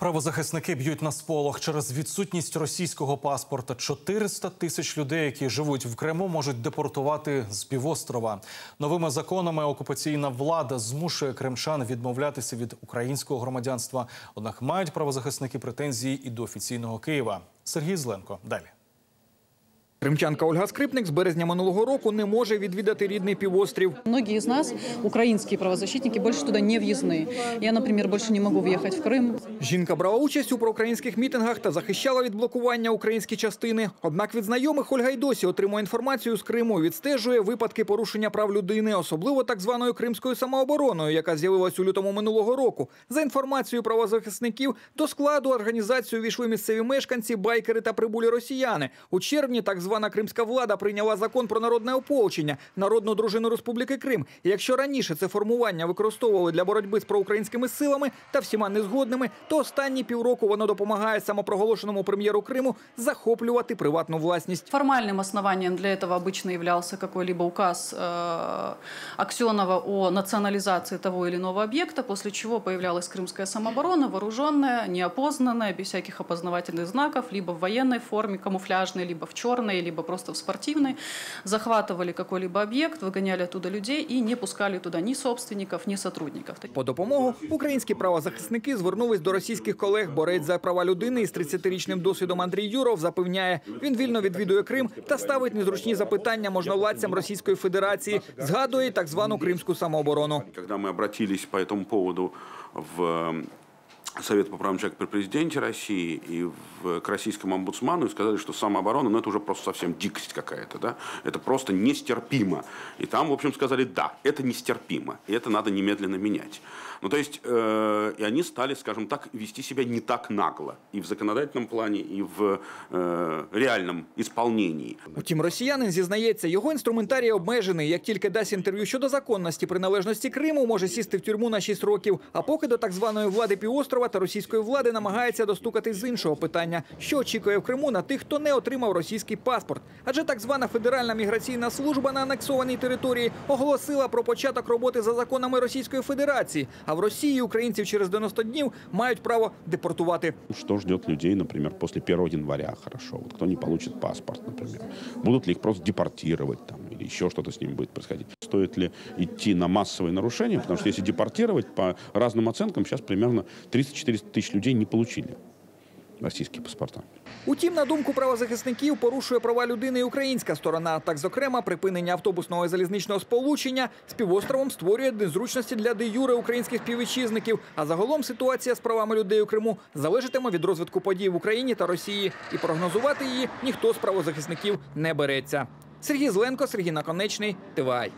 Правозахисники б'ють на сполох через відсутність російського паспорта. 400 тисяч людей, які живуть в Криму, можуть депортувати з півострова. Новими законами окупаційна влада змушує кримчан відмовлятися від українського громадянства. Однак мають правозахисники претензії і до офіційного Києва. Сергій Зленко далі. Кримчанка Ольга Скрипник з березня минулого року не може відвідати рідний півострів. Многие из нас, украинские правозащитники, больше туда не въездны. Я, например, больше не могу въехать в Крым. Жінка брала участь у проукраїнських мітингах та захищала від блокування українські частини. Однак від знайомих Ольга й досі отримує інформацію з Криму, відстежує випадки порушення прав людини, особливо так званою кримською самообороною, яка з'явилась у лютому минулого року. За інформацією правозахисників, до складу організації увійшли місцеві мешканці, байкери та прибулі росіяни. У червні так звана кримська влада прийняла закон про народне ополчення, народну дружину Республіки Крим. І якщо раніше це формування використовували для боротьби з проукраїнськими силами та всіма незгодними, то останні півроку воно допомагає самопроголошеному прем'єру Криму захоплювати приватну власність. Формальным основанием для этого обычно являлся какой-либо указ э, Аксенова о национализации того или иного объекта, после чего появлялась крымская самооборона, вооруженная, неопознанная, без всяких опознавательных знаков, либо в военной форме, камуфляжной, либо в черной, либо просто в спортивной. Захватывали какой-либо объект, выгоняли оттуда людей и не пускали туда ни собственников, ни сотрудников. По допомогу українські правозахисники звернулись до російських колег. Борець за права людини із 30-річним досвідом Андрій Юров запевняє, він вільно відвідує Крим та ставить незручні запитання можновладцям Російської Федерації. Згадує й так звану кримську самооборону. Когда мы обратились по этому поводу в э, Совет по правам человека при президенте России и в, к российскому омбудсману и сказали, что самооборона, ну это уже просто совсем дикость какая-то, да, это просто нестерпимо. И там, в общем, сказали, да, это нестерпимо, и это надо немедленно менять. Ну, то есть, э, и они стали, скажем так, вести себя не так нагло и в законодательном плане, и в э, реальном исполнении. Утім, росіянин зізнається, його інструментарій обмежений. Як тільки дасть інтерв'ю щодо законності приналежності Криму, може сісти в тюрму на 6 років. А поки до так званої влади півострова та російської влади намагається достукатись з іншого питання, що очікує в Криму на тих, хто не отримав російський паспорт. Адже так звана федеральна міграційна служба на анексованій території оголосила про початок роботи за законами Російської Федерації. А в Росії українців через 90 днів мають право депортувати. Что ждет людей, например, после 1 января, хорошо, вот кто не получит паспорт, например. Будут ли их просто депортировать там, еще что-то с ними будет происходить? Стоит ли идти на массовые нарушения? Потому что если депортировать, по разным оценкам, сейчас примерно 300-400 тысяч людей не получили российские паспорта. Утім, на думку правозахисників, порушує права людини і українська сторона. Так, зокрема, припинення автобусного і залізничного сполучення з півостровом створює незручності для де юре українських співвітчизників. А загалом ситуація з правами людей у Криму залежатиме від розвитку подій в Україні та Росії. І прогнозувати її ніхто з правозахисників не береться. Сергій Зленко, Сергій Наконечний, TVi.